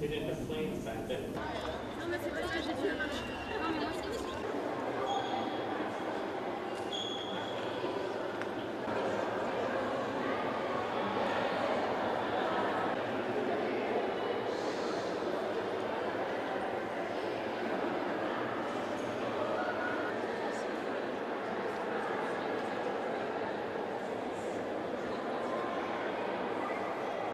They didn't have planes back then.